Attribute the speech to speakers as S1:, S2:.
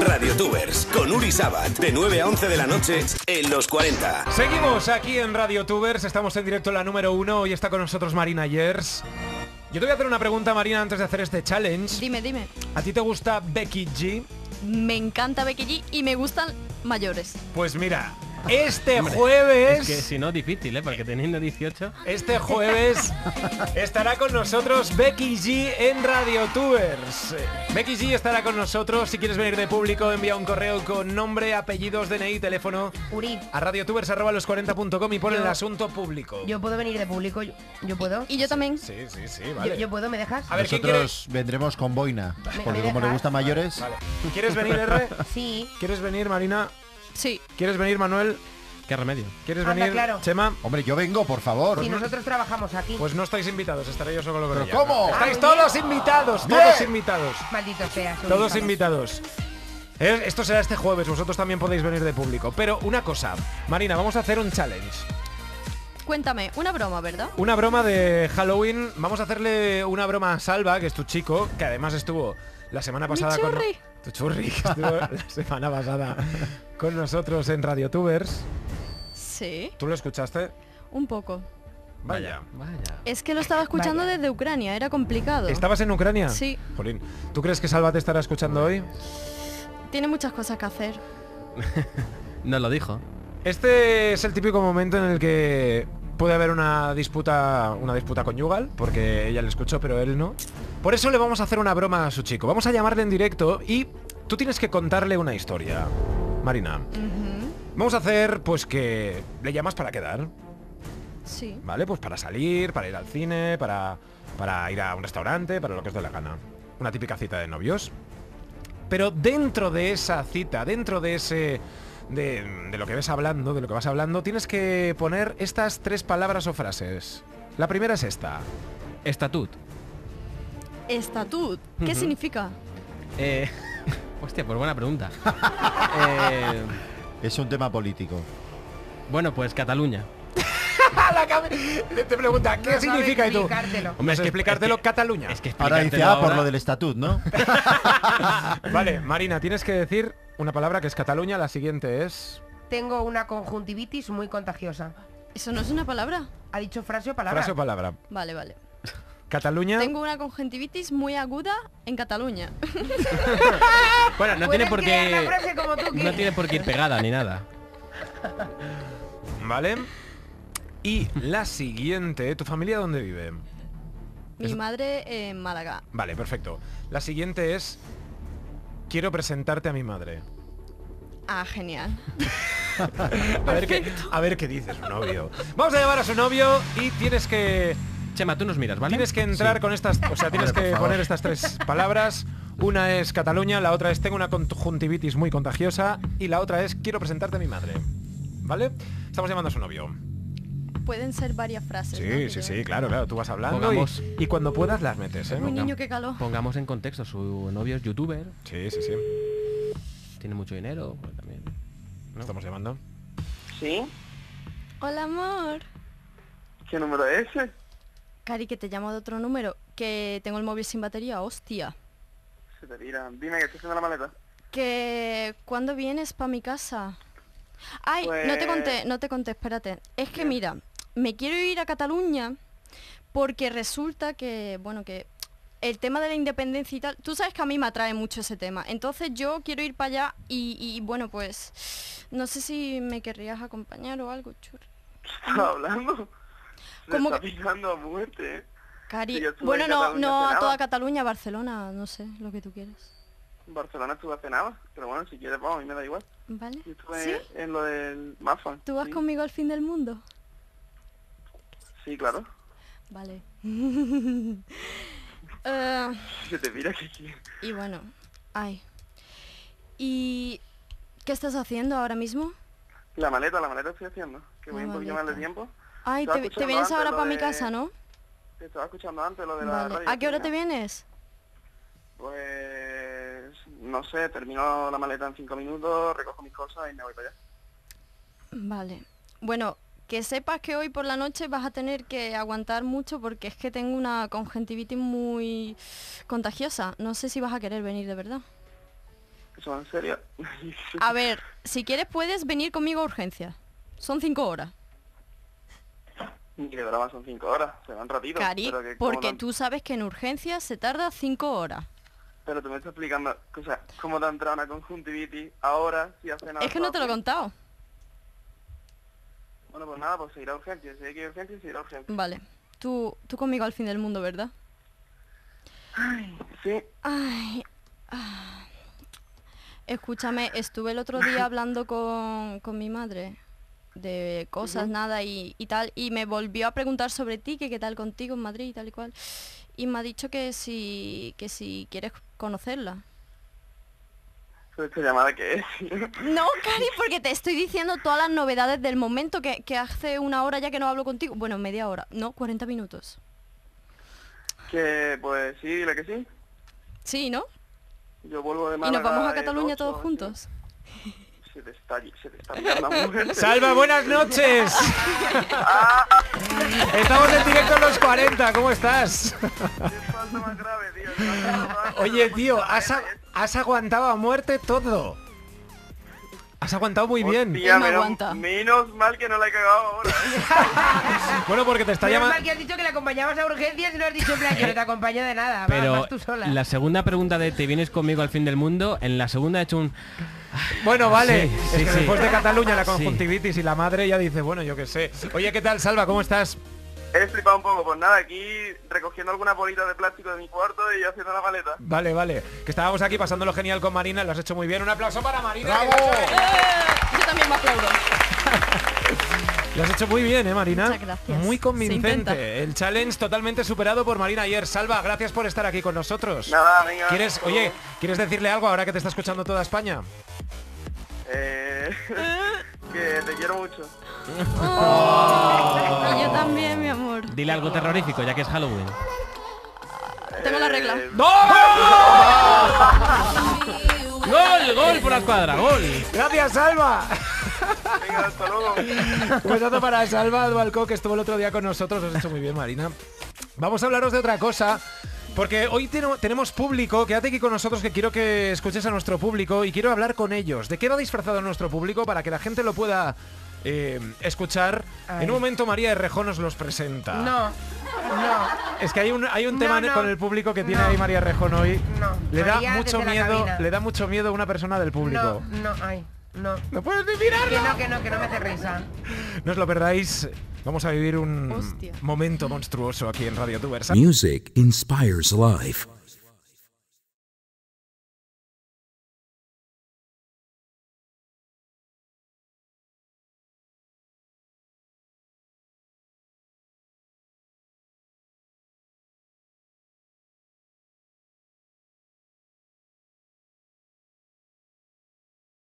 S1: Radiotubers con Uri Sabat de 9 a 11 de la noche en los 40.
S2: Seguimos aquí en Radio Tubers, estamos en directo en la número uno, hoy está con nosotros Marina Yers. Yo te voy a hacer una pregunta, Marina, antes de hacer este challenge.
S3: Dime, dime.
S2: ¿A ti te gusta Becky G?
S3: Me encanta Becky G y me gustan mayores.
S2: Pues mira, este jueves...
S4: Es que si no, difícil, ¿eh? Porque teniendo 18...
S2: Este jueves estará con nosotros Becky G en Radio Tubers. Becky G estará con nosotros. Si quieres venir de público, envía un correo con nombre, apellidos, DNI, teléfono
S5: Uri,
S2: a radiotubers.los40.com y pon el asunto público.
S5: yo puedo venir de público, yo, yo puedo.
S3: Y yo también.
S2: Sí, sí, sí,
S5: Yo,
S2: vale.
S5: yo puedo, ¿me dejas?
S2: A ver.
S6: Nosotros vendremos con boina,
S5: ¿Me-
S6: porque como le
S5: dejas?
S6: gustan mayores,
S2: Vale. ¿Quieres venir, R?
S5: Sí.
S2: ¿Quieres venir, Marina?
S3: Sí.
S2: ¿Quieres venir, Manuel?
S4: ¿Qué remedio?
S2: ¿Quieres
S5: Anda,
S2: venir,
S5: claro.
S2: Chema?
S6: hombre, yo vengo, por favor.
S5: Si nosotros trabajamos aquí.
S2: Pues no estáis invitados, estaré yo solo con
S6: ¿Pero
S2: ella.
S6: cómo?
S2: Estáis
S5: Ah,
S2: todos
S5: bien.
S2: invitados,
S6: Bien.
S2: todos invitados.
S5: Maldito sea.
S2: Todos invitados. Eh, Esto será este jueves, vosotros también podéis venir de público. Pero una cosa, Marina, vamos a hacer un challenge.
S3: Cuéntame, una broma, ¿verdad?
S2: Una broma de Halloween. Vamos a hacerle una broma a Salva, que es tu chico, que además estuvo la semana pasada con...
S3: churri.
S2: Churri, que estuvo la semana pasada con nosotros en Radio Tubers.
S3: Sí.
S2: ¿Tú lo escuchaste?
S3: Un poco.
S2: Vaya.
S4: Vaya.
S3: Es que lo estaba escuchando
S5: Vaya.
S3: desde Ucrania, era complicado.
S2: ¿Estabas en Ucrania?
S3: Sí.
S2: Jolín. ¿Tú crees que Salva te estará escuchando hoy?
S3: Tiene muchas cosas que hacer.
S4: Nos lo dijo.
S2: Este es el típico momento en el que puede haber una disputa, una disputa conyugal, porque ella le escuchó, pero él no. Por eso le vamos a hacer una broma a su chico. Vamos a llamarle en directo y tú tienes que contarle una historia. Marina. Vamos a hacer pues que le llamas para quedar,
S3: Sí.
S2: ¿vale? Pues para salir, para ir al cine, para, para ir a un restaurante, para lo que os dé la gana. Una típica cita de novios. Pero dentro de esa cita, dentro de ese... De, de lo que ves hablando, de lo que vas hablando, tienes que poner estas tres palabras o frases. La primera es esta.
S4: Estatut.
S3: Estatut. ¿Qué significa?
S4: Eh... Hostia, pues buena pregunta. Eh,
S6: Es un tema político.
S4: Bueno, pues Cataluña.
S2: Te pregunta, ¿qué
S5: No
S2: significa y tú?
S5: explicártelo.
S2: Hombre, es que explicártelo
S4: es que-
S2: Cataluña.
S4: Es que
S6: Ahora dice, ah, por lo del estatut, ¿no?
S2: Vale, Marina, tienes que decir una palabra que es Cataluña, la siguiente es...
S5: Tengo una conjuntivitis muy contagiosa.
S3: ¿Eso no es una palabra?
S5: ¿Ha dicho frase o palabra?
S2: Frase o palabra.
S3: Vale, vale.
S2: Cataluña.
S3: Tengo una conjuntivitis muy aguda en Cataluña.
S4: Bueno, no tiene por qué... No tiene por qué ir pegada ni nada.
S2: Vale. Y la siguiente, ¿tu familia dónde vive?
S3: Mi
S2: Es-
S3: madre en Málaga.
S2: Vale, perfecto. La siguiente es... Quiero presentarte a mi madre.
S3: Ah, genial.
S2: A ver, qué, a ver qué dice su novio. Vamos a llamar a su novio y tienes que...
S4: Chema, tú nos miras, ¿vale?
S2: Tienes que entrar
S4: Sí.
S2: con estas... O sea, tienes que poner estas tres palabras. Una es Cataluña, la otra es tengo una conjuntivitis muy contagiosa y la otra es quiero presentarte a mi madre. ¿Vale? Estamos llamando a su novio.
S3: Pueden ser varias frases.
S2: Sí,
S3: Que
S2: sí, sí, claro, claro. Tú vas hablando y,
S4: Pongamos-
S2: y cuando puedas las metes, ¿eh?
S3: Uy, niño, qué calor.
S4: Pongamos en contexto, su novio es youtuber,
S2: Sí, sí, sí.
S4: tiene mucho dinero, pues también.
S2: ¿No? Estamos llamando.
S7: ¿Sí?
S3: Hola, amor.
S7: ¿Qué número es ese?
S3: Cari, que te llamo de otro número. Que tengo el móvil sin batería, hostia.
S7: Se te tira. Dime que estoy haciendo la maleta.
S3: Que ¿cuándo vienes para mi casa? Ay, no te
S7: Pues-
S3: conté, no te conté, espérate. Es que mira, me quiero ir a Cataluña porque resulta que, bueno, que el tema de la independencia y tal, tú sabes que a mí me atrae mucho ese tema. Entonces yo quiero ir para allá y, y, bueno, pues no sé si me querrías acompañar o algo, chur.
S7: ¿Qué estás hablando? Se
S3: ¿Cómo
S7: está a muerte. ¿eh?
S3: Cari, bueno,
S7: en
S3: no, no a toda. Cataluña, Barcelona, no sé, lo que tú quieras.
S7: Barcelona estuve hace nada. Pero bueno, si quieres vamos, a mí me da igual.
S3: ¿Vale?
S7: Yo estuve
S3: ¿Sí?
S7: en lo del Mafan.
S3: ¿Tú vas
S7: sí.
S3: conmigo al fin del mundo?
S7: Sí, claro.
S3: Vale.
S7: Se te mira que sí.
S3: y bueno, ay. ¿Y qué estás haciendo ahora mismo?
S7: La maleta, la maleta estoy haciendo. Que voy un poquillo más de tiempo.
S3: Ay, te, vienes ahora para mi casa, ¿no?
S7: Te estaba escuchando antes lo de la radio.
S3: ¿A qué hora te vienes?
S7: Pues... No sé, termino la maleta en cinco minutos, recojo mis cosas y me voy para allá.
S3: Vale. Bueno, que sepas que hoy por la noche vas a tener que aguantar mucho porque es que tengo una conjuntivitis muy contagiosa. No sé si vas a querer venir de verdad.
S7: ¿Eso en serio?
S3: A ver, si quieres puedes venir conmigo a urgencia. Son cinco horas.
S7: De broma son cinco horas, se van ratito.
S3: Cari,
S7: que
S3: porque
S7: tan-
S3: tú sabes que en urgencia se tarda cinco horas.
S7: Pero tú me estás explicando, o sea, cómo te ha entrado una conjuntivitis ahora, si hace nada.
S3: Es que no te lo he contado.
S7: Bueno, pues nada, pues seguirá urgencia. Si hay que ir a urgencia, seguirá urgencia.
S3: Vale. Tú, tú conmigo al fin del mundo, ¿verdad?
S7: Sí,
S3: Ay. ah. Escúchame, estuve el otro día hablando con, con mi madre de cosas, nada y, y tal, y me volvió a preguntar sobre ti, que qué tal contigo en Madrid y tal y cual. Y me ha dicho que si, que si quieres conocerla.
S7: Esta llamada que es.
S3: No, Cari, porque te estoy diciendo todas las novedades del momento que, que hace una hora ya que no hablo contigo. Bueno, media hora. No, 40 minutos.
S7: que, pues sí, dile que sí.
S3: Sí, ¿no?
S7: Yo vuelvo de
S3: Y
S7: Málaga
S3: nos vamos a Cataluña
S7: 8,
S3: todos juntos.
S7: Se te está, se te está pillando la mujer.
S2: Salva, buenas noches. Estamos en directo en los 40, ¿cómo estás? Oye, tío, has, has aguantado a muerte todo. Has aguantado muy bien.
S3: Él no
S7: menos,
S3: aguanta.
S7: menos mal que no la he cagado ahora. ¿eh?
S2: Bueno, porque te está
S5: Menos
S2: llamando...
S5: mal que has dicho que le acompañabas a urgencias y no has dicho en plan, yo no te acompaño de nada,
S4: Pero
S5: vas tú sola.
S4: la segunda pregunta de ¿te vienes conmigo al fin del mundo? En la segunda he hecho un...
S2: Bueno, vale.
S4: Sí,
S2: es
S4: sí,
S2: que
S4: sí.
S2: después de Cataluña la
S4: Sí.
S2: conjuntivitis y la madre ya dice, bueno, yo qué sé. Oye, ¿qué tal, Salva? ¿Cómo estás?
S7: He flipado un poco, pues nada, aquí recogiendo algunas bolitas de plástico de mi cuarto y haciendo la maleta.
S2: Vale, vale. Que estábamos aquí pasándolo genial con Marina, lo has hecho muy bien. Un aplauso para Marina.
S6: ¡Bravo!
S2: que lo has hecho-
S3: ¡Eh! Yo también me aplaudo.
S2: Lo has hecho muy bien, ¿eh, Marina?
S3: Muchas gracias.
S2: Muy convincente. El challenge totalmente superado por Marina ayer. Salva, gracias por estar aquí con nosotros.
S7: Nada, venga.
S2: ¿Quieres, oye, ¿quieres decirle algo ahora que te está escuchando toda España?
S7: Eh, que te quiero mucho.
S3: Y yo también, mi amor.
S4: Dile algo terrorífico, ya que es Halloween.
S3: Tengo la regla.
S7: Eh,
S4: ¡Gol! ¡Gol por la escuadra! ¡Gol!
S2: Gracias, Salva.
S7: Venga, hasta luego.
S2: Un besazo para Salva Dualco, que estuvo el otro día con nosotros. Lo has hecho muy bien, Marina. Vamos a hablaros de otra cosa. Porque hoy tenemos público, quédate aquí con nosotros que quiero que escuches a nuestro público y quiero hablar con ellos. ¿De qué va disfrazado nuestro público para que la gente lo pueda eh, escuchar?
S5: Ay.
S2: En un momento María Rejón nos los presenta.
S5: No, no,
S2: Es que hay un, hay un
S5: No,
S2: tema
S5: no.
S2: con el público que tiene
S5: No.
S2: ahí María Rejón hoy.
S5: no.
S2: Le da mucho miedo, le da mucho miedo a una persona del público.
S5: No, no, ay, no.
S2: No puedes ni
S5: Que
S2: mirarlo.
S5: no, que no, que no me hace risa.
S2: No os lo perdáis. Vamos a vivir un
S3: Hostia.
S2: momento monstruoso aquí en Radio Tubers.
S8: Music inspires life.